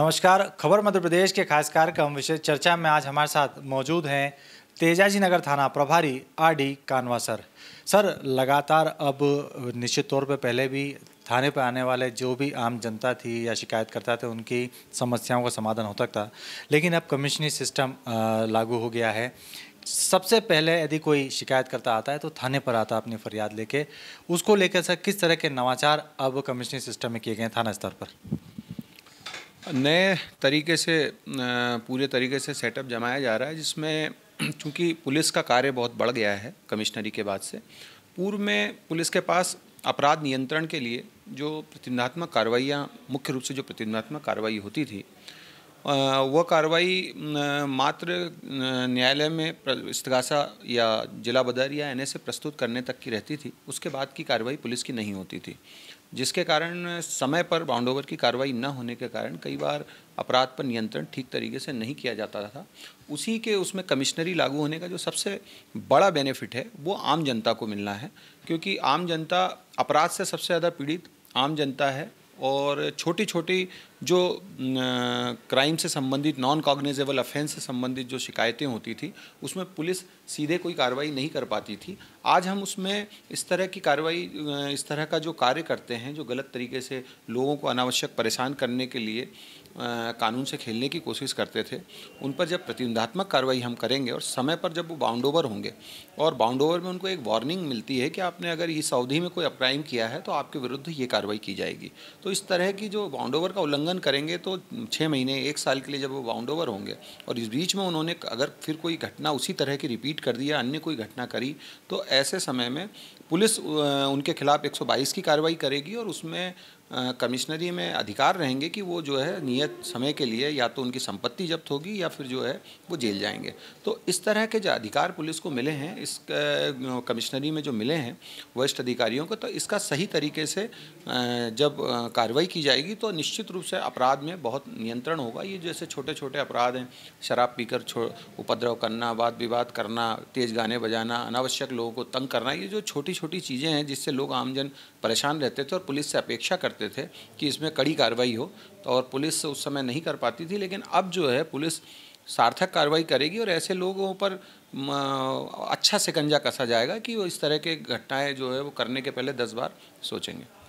नमस्कार। खबर मध्य प्रदेश के खास कार्यक्रम विशेष चर्चा में आज हमारे साथ मौजूद हैं तेजाजी नगर थाना प्रभारी R D Kanwa sir. Sir, लगातार अब निश्चित तौर पर पहले भी थाने पर आने वाले जो भी आम जनता थी या शिकायत करता थे, उनकी समस्याओं का समाधान होता था। लेकिन अब कमिश्नरी सिस्टम लागू हो गया है। सबसे पहले यदि कोई शिकायत करता आता है तो थाने पर आता अपनी फरियाद लेके। उसको लेकर सर, किस तरह के नवाचार अब कमिश्नरी सिस्टम में किए गए थाना स्तर पर? नए तरीके से पूरे तरीके से सेटअप जमाया जा रहा है, जिसमें चूँकि पुलिस का कार्य बहुत बढ़ गया है कमिश्नरी के बाद से, पूर्व में पुलिस के पास अपराध नियंत्रण के लिए जो प्रतिबंधात्मक कार्रवाइयाँ, मुख्य रूप से जो प्रतिबंधात्मक कार्रवाई होती थी वह कार्रवाई मात्र न्यायालय में इस्तगासा या जिला बदर या एन प्रस्तुत करने तक की रहती थी, उसके बाद की कार्रवाई पुलिस की नहीं होती थी। जिसके कारण समय पर बाउंड ओवर की कार्रवाई न होने के कारण कई बार अपराध पर नियंत्रण ठीक तरीके से नहीं किया जाता था। उसी के उसमें कमिश्नरी लागू होने का जो सबसे बड़ा बेनिफिट है, वो आम जनता को मिलना है, क्योंकि आम जनता अपराध से सबसे ज़्यादा पीड़ित आम जनता है और छोटी छोटी जो क्राइम से संबंधित नॉन कॉग्निजेबल अफेंस से संबंधित जो शिकायतें होती थी, उसमें पुलिस सीधे कोई कार्रवाई नहीं कर पाती थी। आज हम उसमें इस तरह की कार्रवाई इस तरह का जो कार्य करते हैं, जो गलत तरीके से लोगों को अनावश्यक परेशान करने के लिए कानून से खेलने की कोशिश करते थे, उन पर जब प्रतिबंधात्मक कार्रवाई हम करेंगे और समय पर जब वो बाउंड ओवर होंगे, और बाउंड ओवर में उनको एक वार्निंग मिलती है कि आपने अगर इस अवधि में कोई अप्राइम किया है तो आपके विरुद्ध ये कार्रवाई की जाएगी। तो इस तरह की जो बाउंड ओवर का उल्लंघन करेंगे तो छः महीने, एक साल के लिए जब वो बाउंड ओवर होंगे, और इस बीच में उन्होंने अगर फिर कोई घटना उसी तरह की रिपीट कर दी या अन्य कोई घटना करी तो ऐसे समय में पुलिस उनके खिलाफ 122 की कार्रवाई करेगी और उसमें कमिश्नरी में अधिकार रहेंगे कि वो जो है नियत समय के लिए या तो उनकी संपत्ति जब्त होगी या फिर जो है वो जेल जाएँगे। तो इस तरह के जो अधिकार पुलिस को मिले हैं, इस कमिश्नरी में जो मिले हैं वरिष्ठ अधिकारियों को तो इसका सही तरीके से जब कार्रवाई की जाएगी तो निश्चित रूप से अपराध में बहुत नियंत्रण होगा। ये जैसे छोटे छोटे अपराध हैं, शराब पीकर उपद्रव करना वाद विवाद करना, तेज़ गाने बजाना, अनावश्यक लोगों को तंग करना, ये जो छोटी छोटी चीज़ें हैं जिससे लोग आमजन परेशान रहते थे और पुलिस से अपेक्षा करते थे कि इसमें कड़ी कार्रवाई हो तो और पुलिस उस समय नहीं कर पाती थी, लेकिन अब जो है पुलिस सार्थक कार्रवाई करेगी और ऐसे लोगों पर अच्छा सिकंजा कसा जाएगा कि वो इस तरह के घटनाएँ जो है वो करने के पहले दस बार सोचेंगे।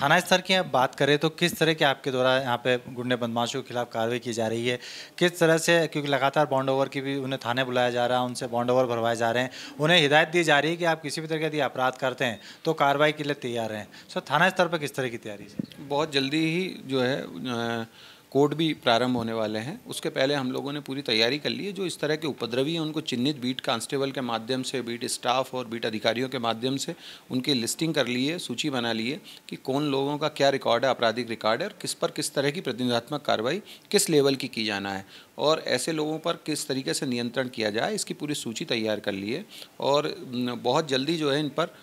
थाना स्तर की बात करें तो किस तरह के आपके द्वारा यहाँ पे गुंडे बदमाशों के खिलाफ कार्रवाई की जा रही है? किस तरह से, क्योंकि लगातार बॉन्ड ओवर की भी उन्हें थाने बुलाया जा रहा है, उनसे बॉन्ड ओवर भरवाए जा रहे हैं। उन्हें हिदायत दी जा रही है कि आप किसी भी तरह के यदि अपराध करते हैं तो कार्रवाई के लिए तैयार हैं। सर थाना स्तर पर किस तरह की तैयारी है? बहुत जल्दी ही जो है कोर्ट भी प्रारंभ होने वाले हैं। उसके पहले हम लोगों ने पूरी तैयारी कर ली है, जो इस तरह के उपद्रवी हैं, उनको चिन्हित बीट कांस्टेबल के माध्यम से, बीट स्टाफ और बीट अधिकारियों के माध्यम से उनकी लिस्टिंग कर ली है, सूची बना ली है कि कौन लोगों का क्या रिकॉर्ड है, आपराधिक रिकॉर्ड है और किस पर किस तरह की प्रतिनिधात्मक कार्रवाई किस लेवल की की जाना है और ऐसे लोगों पर किस तरीके से नियंत्रण किया जाए, इसकी पूरी सूची तैयार कर ली है और बहुत जल्दी जो है इन पर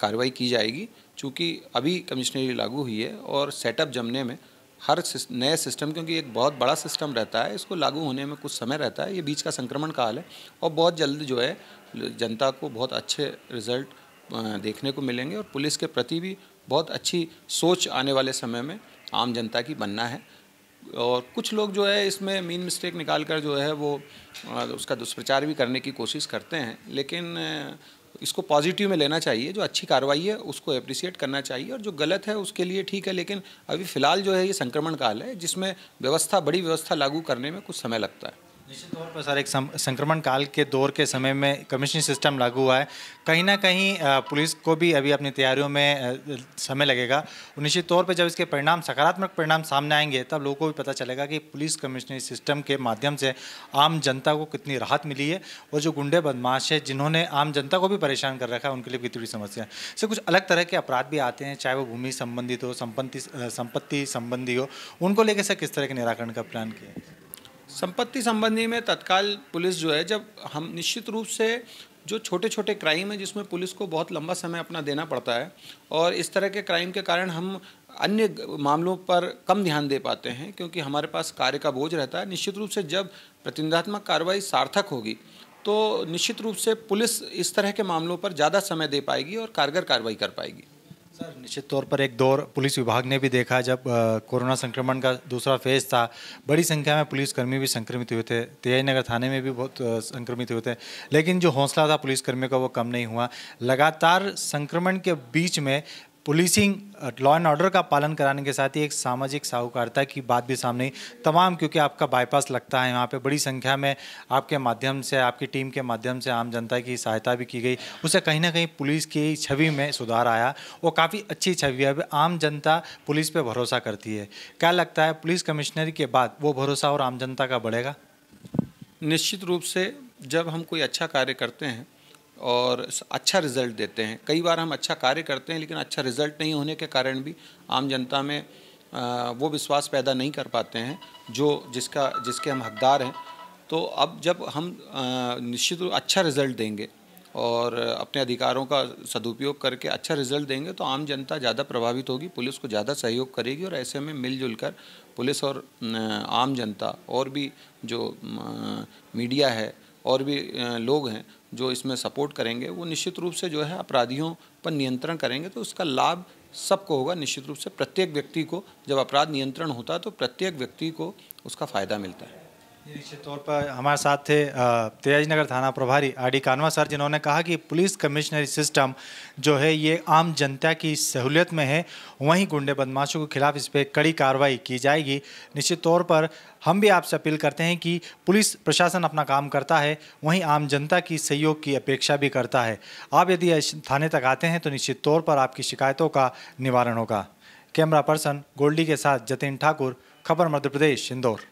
कार्रवाई की जाएगी। चूँकि अभी कमिश्नरी लागू हुई है और सेटअप जमने में हर नए सिस्टम, क्योंकि एक बहुत बड़ा सिस्टम रहता है, इसको लागू होने में कुछ समय रहता है, ये बीच का संक्रमण काल है, और बहुत जल्द जो है, जनता को बहुत अच्छे रिज़ल्ट देखने को मिलेंगे, और पुलिस के प्रति भी बहुत अच्छी सोच आने वाले समय में आम जनता की बनना है। और कुछ लोग जो है, इसमें मीन मिस्टेक निकाल कर जो है, वो उसका दुष्प्रचार भी करने की कोशिश करते हैं, लेकिन इसको पॉजिटिव में लेना चाहिए, जो अच्छी कार्रवाई है, उसको अप्रिसिएट करना चाहिए और जो गलत है, उसके लिए ठीक है, लेकिन अभी फ़िलहाल जो है ये संक्रमण काल है, जिसमें व्यवस्था, बड़ी व्यवस्था लागू करने में कुछ समय लगता है। निश्चित तौर पर सर, एक संक्रमण काल के दौर के समय में कमीशन सिस्टम लागू हुआ है। कहीं ना कहीं पुलिस को भी अभी अपनी तैयारियों में समय लगेगा। निश्चित तौर पर जब इसके परिणाम, सकारात्मक परिणाम सामने आएँगे, तब लोगों को भी पता चलेगा कि पुलिस कमिश्नरी सिस्टम के माध्यम से आम जनता को कितनी राहत मिली है। और जो गुंडे बदमाश है, जिन्होंने आम जनता को भी परेशान कर रखा है, उनके लिए कितनी बड़ी समस्या है। से कुछ अलग तरह के अपराध भी आते हैं, चाहे वो भूमि संबंधित हो, संपत्ति संपत्ति संबंधी हो। उनको लेकर सर, किस तरह के निराकरण का प्लान किया संपत्ति संबंधी में तत्काल पुलिस जो है, जब हम निश्चित रूप से जो छोटे छोटे क्राइम है, जिसमें पुलिस को बहुत लंबा समय अपना देना पड़ता है और इस तरह के क्राइम के कारण हम अन्य मामलों पर कम ध्यान दे पाते हैं, क्योंकि हमारे पास कार्य का बोझ रहता है। निश्चित रूप से जब प्रतिनिधात्मक कार्रवाई सार्थक होगी तो निश्चित रूप से पुलिस इस तरह के मामलों पर ज़्यादा समय दे पाएगी और कारगर कार्रवाई कर पाएगी। सर, निश्चित तौर पर एक दौर पुलिस विभाग ने भी देखा जब कोरोना संक्रमण का दूसरा फ़ेज़ था। बड़ी संख्या में पुलिसकर्मी भी संक्रमित हुए थे। तेजाई नगर थाने में भी बहुत संक्रमित हुए थे। लेकिन जो हौसला था पुलिसकर्मियों का वो कम नहीं हुआ। लगातार संक्रमण के बीच में पुलिसिंग लॉ एंड ऑर्डर का पालन कराने के साथ ही एक सामाजिक साहूकारिता की बात भी सामने तमाम, क्योंकि आपका बाईपास लगता है, यहाँ पे बड़ी संख्या में आपके माध्यम से, आपकी टीम के माध्यम से आम जनता की सहायता भी की गई। उससे कहीं ना कहीं पुलिस की छवि में सुधार आया। वो काफ़ी अच्छी छवि है। आम जनता पुलिस पर भरोसा करती है। क्या लगता है, पुलिस कमिश्नरी के बाद वो भरोसा और आम जनता का बढ़ेगा? निश्चित रूप से जब हम कोई अच्छा कार्य करते हैं और अच्छा रिज़ल्ट देते हैं। कई बार हम अच्छा कार्य करते हैं, लेकिन अच्छा रिज़ल्ट नहीं होने के कारण भी आम जनता में वो विश्वास पैदा नहीं कर पाते हैं, जो जिसका, जिसके हम हकदार हैं। तो अब जब हम निश्चित रूप अच्छा रिज़ल्ट देंगे और अपने अधिकारों का सदुपयोग करके अच्छा रिज़ल्ट देंगे तो आम जनता ज़्यादा प्रभावित होगी, पुलिस को ज़्यादा सहयोग करेगी और ऐसे में मिलजुल कर पुलिस और आम जनता और भी जो मीडिया है और भी लोग हैं जो इसमें सपोर्ट करेंगे, वो निश्चित रूप से जो है अपराधियों पर नियंत्रण करेंगे तो उसका लाभ सबको होगा। निश्चित रूप से प्रत्येक व्यक्ति को जब अपराध नियंत्रण होता है तो प्रत्येक व्यक्ति को उसका फ़ायदा मिलता है। निश्चित तौर पर हमारे साथ थे तेज नगर थाना प्रभारी आर डी कानवा सर, जिन्होंने कहा कि पुलिस कमिश्नरी सिस्टम जो है, ये आम जनता की सहूलियत में है। वहीं गुंडे बदमाशों के खिलाफ इस पर कड़ी कार्रवाई की जाएगी। निश्चित तौर पर हम भी आपसे अपील करते हैं कि पुलिस प्रशासन अपना काम करता है, वहीं आम जनता की सहयोग की अपेक्षा भी करता है। आप यदि थाने तक आते हैं तो निश्चित तौर पर आपकी शिकायतों का निवारण होगा। कैमरा पर्सन गोल्डी के साथ जतिन ठाकुर, खबर मध्य प्रदेश, इंदौर।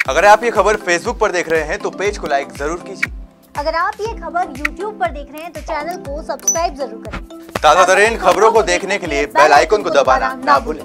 अगर आप ये खबर फेसबुक पर देख रहे हैं तो पेज को लाइक ज़रूर कीजिए। अगर आप ये खबर यूट्यूब पर देख रहे हैं तो चैनल को सब्सक्राइब ज़रूर करें। ताज़ा तरीन खबरों को देखने के लिए बेल आइकन को दबाना ना भूलें।